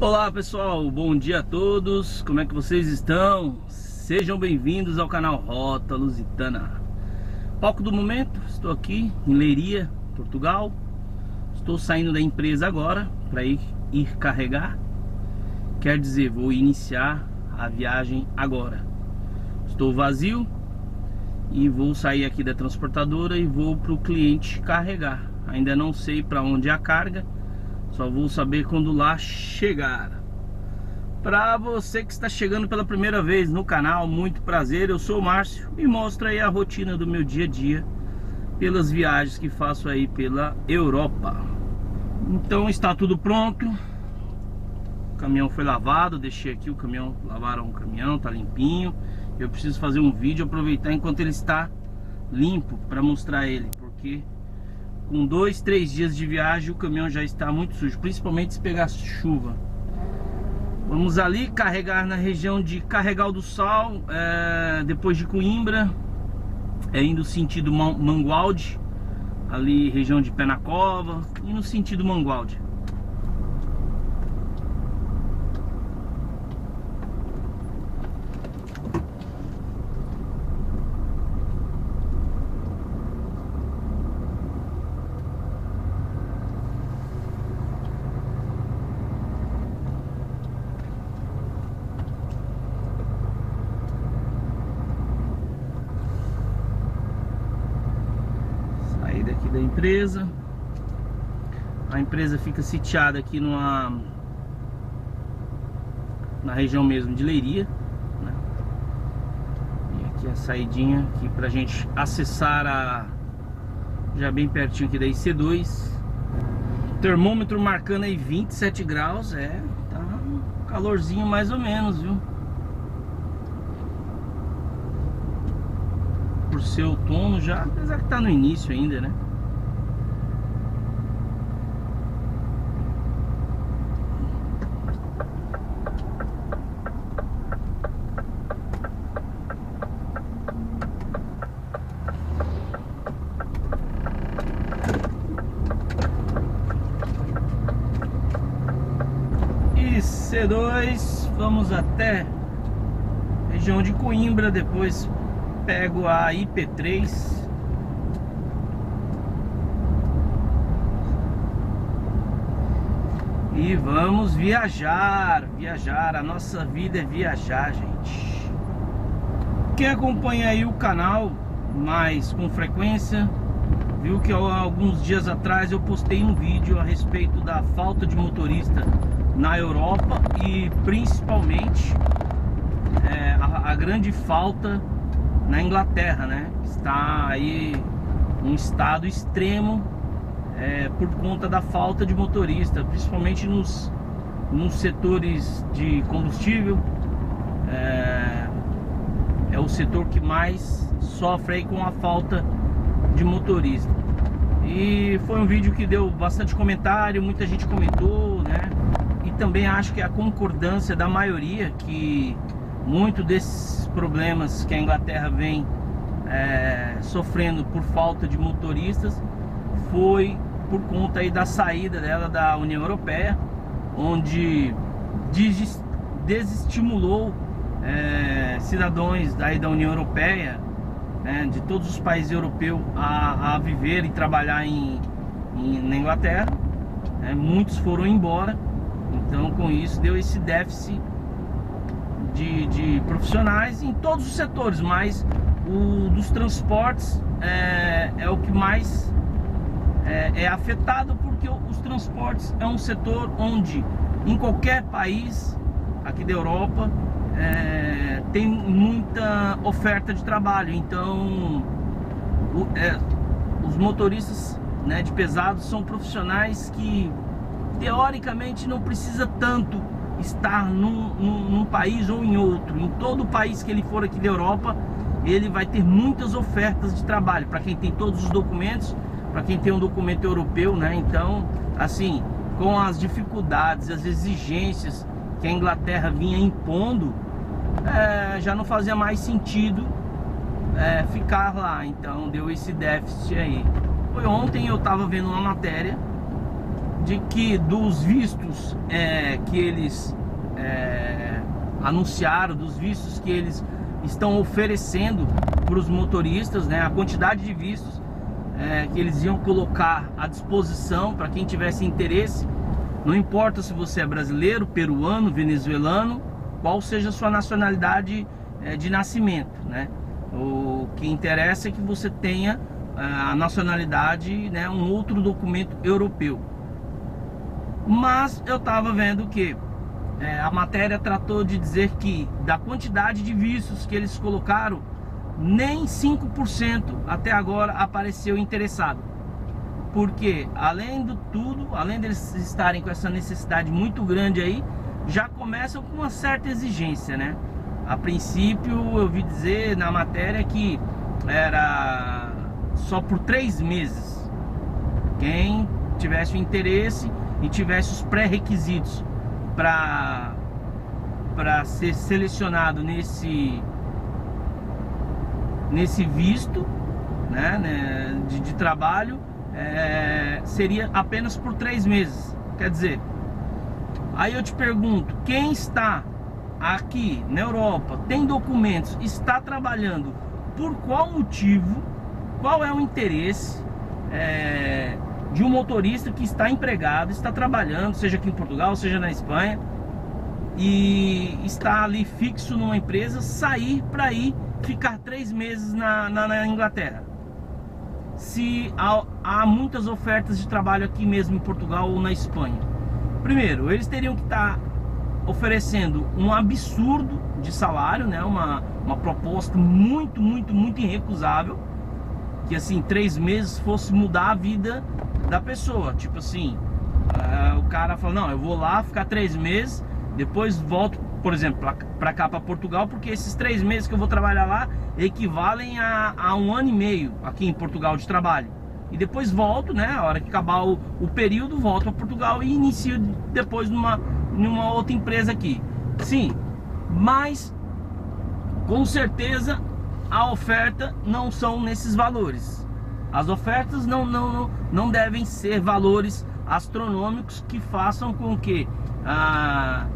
Olá pessoal, bom dia a todos, como é que vocês estão? Sejam bem-vindos ao canal Rota Lusitana. Palco do momento, estou aqui em Leiria, Portugal. Estou saindo da empresa agora para ir, ir carregar. Quer dizer, vou iniciar a viagem agora. Estou vazio e vou sair aqui da transportadora e vou para o cliente carregar. Ainda não sei para onde é a carga só vou saber quando lá chegar. Para você que está chegando pela primeira vez no canal, muito prazer, eu sou o Márcio e mostro aí a rotina do meu dia a dia pelas viagens que faço aí pela Europa. Então está tudo pronto. O caminhão foi lavado, deixei aqui o caminhão, lavaram o caminhão, tá limpinho. Eu preciso fazer um vídeo, aproveitar enquanto ele está limpo para mostrar ele, porque com dois, três dias de viagem o caminhão já está muito sujo, principalmente se pegar chuva. Vamos ali carregar na região de Carregal do Sal, é, depois de Coimbra, é indo sentido Mangualde, ali região de Penacova, e no sentido Mangualde. da empresa. A empresa fica sitiada aqui numa na região mesmo de Leiria. Né? E aqui a saidinha aqui pra gente acessar a já bem pertinho aqui da IC2. Termômetro marcando aí 27 graus, é, tá um calorzinho mais ou menos, viu? Por ser outono já, apesar que tá no início ainda, né? C2, vamos até região de Coimbra, depois pego a IP3. E vamos viajar, viajar, a nossa vida é viajar, gente. Quem acompanha aí o canal mais com frequência, viu que alguns dias atrás eu postei um vídeo a respeito da falta de motorista na Europa e principalmente é, a, a, grande falta na Inglaterra, né? Está aí um estado extremo é, por conta da falta de motorista, principalmente nos, nos setores de combustível. É, é o setor que mais sofre com a falta de motorista. E foi um vídeo que deu bastante comentário, muita gente comentou, né? também acho que a concordância da maioria que muito desses problemas que a Inglaterra vem é, sofrendo por falta de motoristas foi por conta aí da saída dela da União Europeia, onde desestimulou é, cidadãos daí da União Europeia, né, de todos os países europeus, a, a viver e trabalhar em, em na Inglaterra. É, muitos foram embora então, com isso, deu esse déficit de, de profissionais em todos os setores, mas o dos transportes é, é o que mais é, é, afetado, porque os transportes é um setor onde, em qualquer país aqui da Europa, é, tem muita oferta de trabalho. Então, o, é, os motoristas né, de pesados são profissionais que teoricamente não precisa tanto estar num, num, num, país ou em outro. Em todo o país que ele for aqui da Europa, ele vai ter muitas ofertas de trabalho para quem tem todos os documentos, para quem tem um documento europeu, né? Então, assim, com as dificuldades, as exigências que a Inglaterra vinha impondo, é, já não fazia mais sentido é, ficar lá. Então, deu esse déficit aí. Foi ontem eu estava vendo uma matéria de que dos vistos é, que eles é, anunciaram, dos vistos que eles estão oferecendo para os motoristas, né, a quantidade de vistos é, que eles iam colocar à disposição para quem tivesse interesse. Não importa se você é brasileiro, peruano, venezuelano, qual seja a sua nacionalidade é, de nascimento, né? O que interessa é que você tenha é, a nacionalidade, né, um outro documento europeu. Mas eu estava vendo que é, a matéria tratou de dizer que da quantidade de vistos que eles colocaram, nem 5% até agora apareceu interessado. Porque além do tudo, além deles estarem com essa necessidade muito grande aí, já começam com uma certa exigência, né? A princípio eu vi dizer na matéria que era só por três meses. Quem tivesse o interesse e tivesse os pré-requisitos para para ser selecionado nesse nesse visto né, né de, de, trabalho é, seria apenas por três meses. Quer dizer, aí eu te pergunto, quem está aqui na Europa, tem documentos, está trabalhando, por qual motivo, qual é o interesse é, de um motorista que está empregado, está trabalhando, seja aqui em Portugal, seja na Espanha, e está ali fixo numa empresa, sair para ir ficar três meses na, na, na Inglaterra. Se há, há, muitas ofertas de trabalho aqui mesmo em Portugal ou na Espanha. Primeiro, eles teriam que estar oferecendo um absurdo de salário, né? uma, uma proposta muito, muito, muito irrecusável. Que assim, três meses fosse mudar a vida da pessoa. Tipo assim, uh, o cara fala, não, eu vou lá ficar três meses, depois volto por exemplo, para cá, para Portugal, porque esses três meses que eu vou trabalhar lá equivalem a, a, um ano e meio aqui em Portugal de trabalho. E depois volto, né? A hora que acabar o, o período, volto para Portugal e inicio depois numa, numa outra empresa aqui. Sim, mas com certeza a oferta não são nesses valores. As ofertas não, não, não, não devem ser valores astronômicos que façam com que. Ah,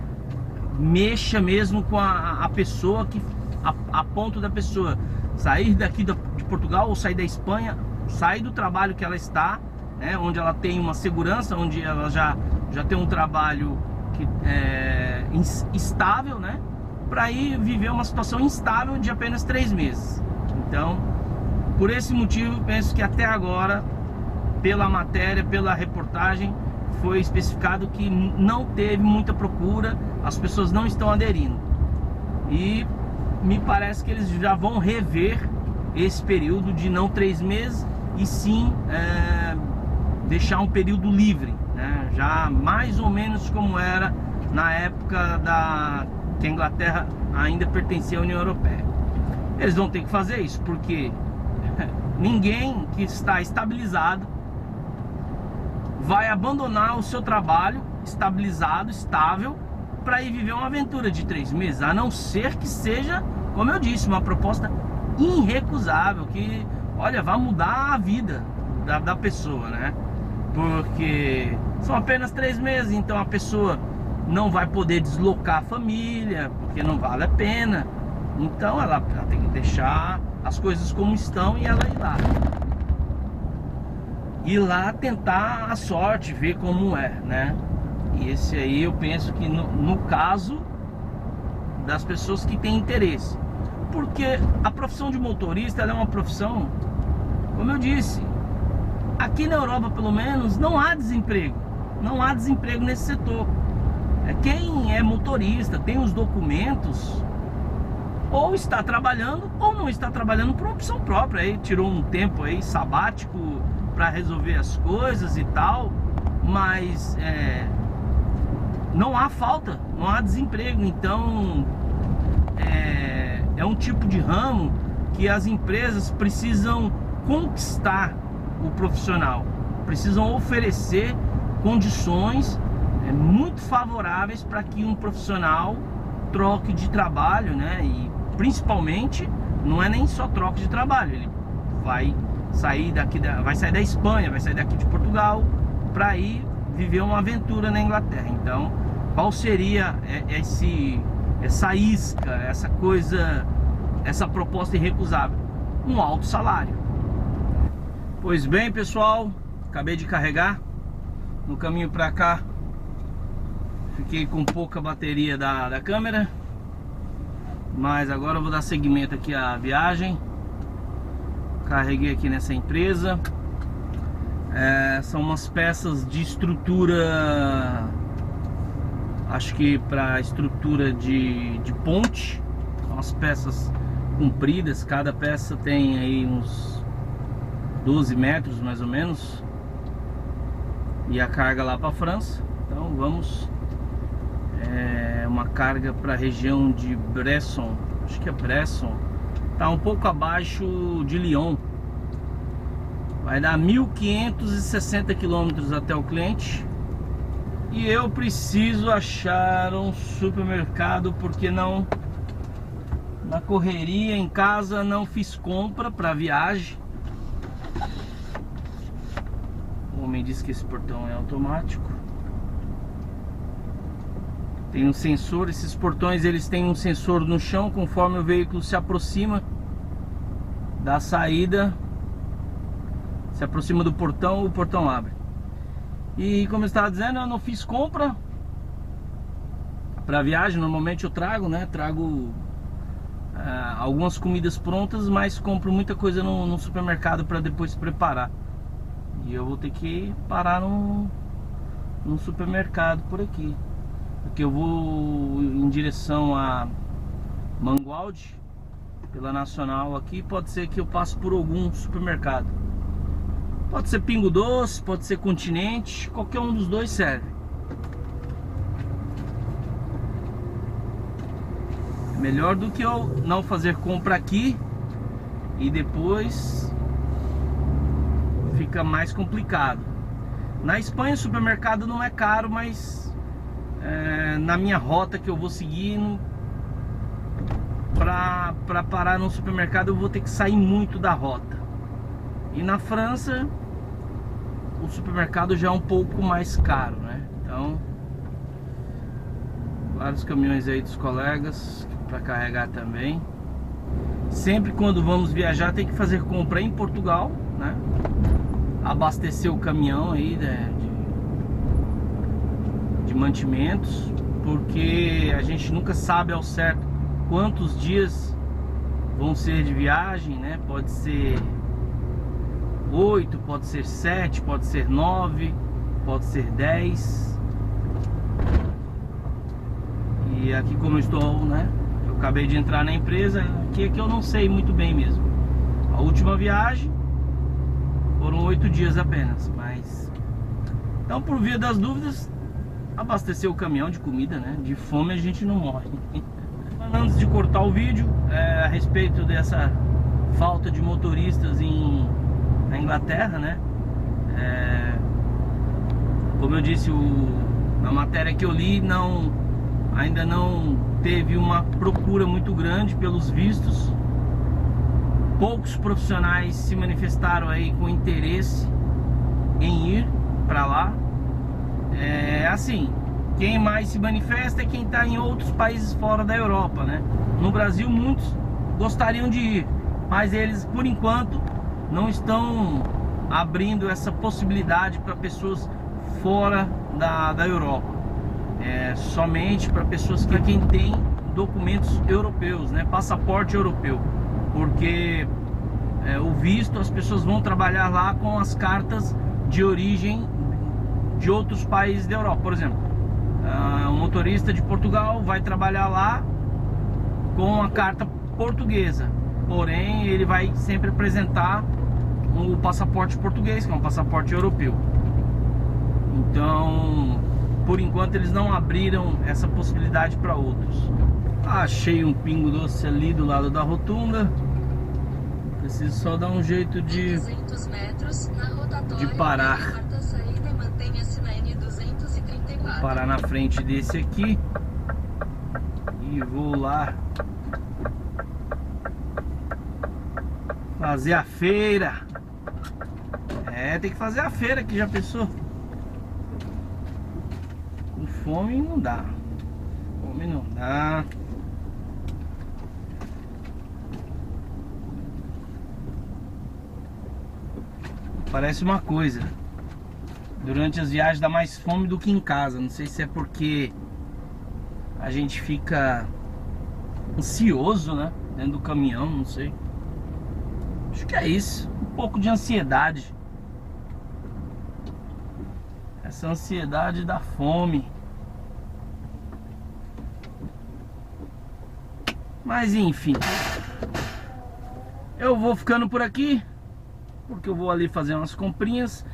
mexa mesmo com a, a pessoa que a, a, ponto da pessoa sair daqui de Portugal ou sair da Espanha, sair do trabalho que ela está, né, onde ela tem uma segurança, onde ela já, já tem um trabalho que é estável, né, para ir viver uma situação instável de apenas três meses. Então, por esse motivo, penso que até agora, pela matéria, pela reportagem, foi especificado que não teve muita procura, as pessoas não estão aderindo. E me parece que eles já vão rever esse período de não três meses e sim é, deixar um período livre, né? já mais ou menos como era na época da que a Inglaterra ainda pertencia à União Europeia. Eles vão ter que fazer isso porque ninguém que está estabilizado vai abandonar o seu trabalho estabilizado, estável, para ir viver uma aventura de três meses, a não ser que seja, como eu disse, uma proposta irrecusável, que, olha, vai mudar a vida da, da pessoa, né? Porque são apenas três meses, então a pessoa não vai poder deslocar a família, porque não vale a pena. Então ela, ela tem que deixar as coisas como estão e ela ir lá ir lá tentar a sorte, ver como é, né? E esse aí eu penso que no, no caso das pessoas que têm interesse. Porque a profissão de motorista é uma profissão, como eu disse, aqui na Europa pelo menos não há desemprego. Não há desemprego nesse setor. É quem é motorista, tem os documentos, ou está trabalhando ou não está trabalhando por opção própria. Aí tirou um tempo aí sabático para resolver as coisas e tal, mas é, não há falta, não há desemprego, então é, é um tipo de ramo que as empresas precisam conquistar o profissional, precisam oferecer condições é, muito favoráveis para que um profissional troque de trabalho, né? E principalmente não é nem só troca de trabalho, ele vai sair daqui da, vai sair da Espanha, vai sair daqui de Portugal para ir viver uma aventura na Inglaterra. Então, qual seria esse, essa isca, essa coisa, essa proposta irrecusável? Um alto salário. Pois bem, pessoal, acabei de carregar no caminho para cá. Fiquei com pouca bateria da, da câmera, mas agora eu vou dar seguimento aqui à viagem. Carreguei aqui nessa empresa. É, são umas peças de estrutura acho que para estrutura de, de ponte são as peças compridas cada peça tem aí uns 12 metros mais ou menos e a carga lá para a França então vamos é uma carga para a região de Bresson acho que é Bresson tá um pouco abaixo de Lyon Vai dar 1.560 quilômetros até o cliente. E eu preciso achar um supermercado porque não na correria em casa não fiz compra para viagem. Homem disse que esse portão é automático. Tem um sensor, esses portões eles têm um sensor no chão conforme o veículo se aproxima da saída se aproxima do portão, o portão abre. E como eu estava dizendo, eu não fiz compra para viagem. Normalmente eu trago, né? Trago uh, algumas comidas prontas, mas compro muita coisa no, no supermercado para depois preparar. E eu vou ter que parar num, num supermercado por aqui. Porque eu vou em direção a Mangualde, pela Nacional aqui. Pode ser que eu passe por algum supermercado. Pode ser Pingo Doce, pode ser Continente, qualquer um dos dois serve. Melhor do que eu não fazer compra aqui e depois fica mais complicado. Na Espanha o supermercado não é caro, mas é, na minha rota que eu vou seguir para parar no supermercado eu vou ter que sair muito da rota. E na França o supermercado já é um pouco mais caro, né? Então, vários caminhões aí dos colegas para carregar também. Sempre quando vamos viajar tem que fazer compra em Portugal, né? Abastecer o caminhão aí né? de, de mantimentos, porque a gente nunca sabe ao certo quantos dias vão ser de viagem, né? Pode ser 8, pode ser 7, pode ser 9, pode ser 10. E aqui como eu estou, né? Eu acabei de entrar na empresa, aqui é que eu não sei muito bem mesmo. A última viagem foram 8 dias apenas, mas então por via das dúvidas, abastecer o caminhão de comida, né? De fome a gente não morre. Antes de cortar o vídeo, é, a respeito dessa falta de motoristas em na Inglaterra, né? É, como eu disse, o, na matéria que eu li, não, ainda não teve uma procura muito grande pelos vistos. Poucos profissionais se manifestaram aí com interesse em ir para lá. É assim, quem mais se manifesta é quem está em outros países fora da Europa, né? No Brasil, muitos gostariam de ir, mas eles, por enquanto, não estão abrindo essa possibilidade para pessoas fora da, da Europa. É, somente para pessoas que quem tem documentos europeus, né, passaporte europeu, porque é, o visto as pessoas vão trabalhar lá com as cartas de origem de outros países da Europa. Por exemplo, uh, um motorista de Portugal vai trabalhar lá com a carta portuguesa, porém ele vai sempre apresentar o passaporte português, que é um passaporte europeu. Então, por enquanto eles não abriram essa possibilidade para outros. Achei um pingo doce ali do lado da rotunda. Preciso só dar um jeito de de parar. Vou parar na frente desse aqui e vou lá fazer a feira. É, tem que fazer a feira que já pensou. fome não dá. Fome não dá. Parece uma coisa. Durante as viagens dá mais fome do que em casa. Não sei se é porque a gente fica ansioso, né? Dentro do caminhão, não sei. Acho que é isso. Um pouco de ansiedade. Essa ansiedade da fome. Mas enfim. Eu vou ficando por aqui. Porque eu vou ali fazer umas comprinhas.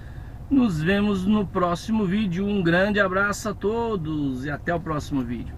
Nos vemos no próximo vídeo. Um grande abraço a todos e até o próximo vídeo.